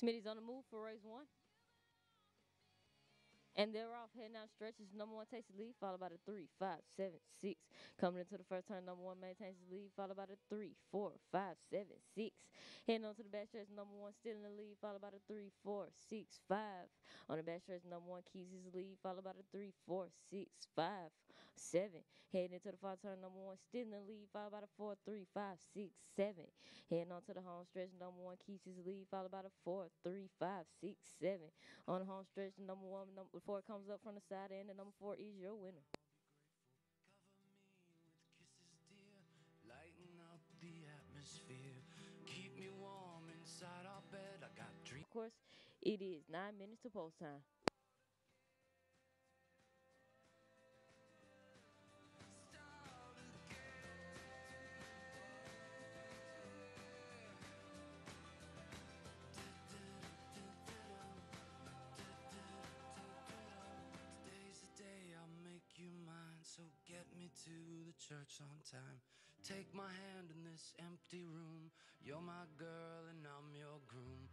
Smitty's on the move for race one. And they're off heading out stretches. Number one takes the lead, followed by the three, five, seven, six. Coming into the first turn, number one maintains the lead, followed by the three, four, five, seven, six. Heading on to the back stretch, number one still in the lead, followed by the three, four, six, five. On the back stretch, number one keeps his lead, followed by the three, four, six, five, seven. Heading into the final turn, number one still in the lead, followed by the four, three, five, six, seven. Heading on to the home stretch, number one keeps his lead, followed by the four, three, five, six, seven. On the home stretch, number one, number four comes up from the side end, and number four is your winner. Lighten up the atmosphere. Keep me warm inside our bed. I got dreams. Of course, it is nine minutes to post time. Church on time. Take my hand in this empty room. You're my girl and I'm your groom.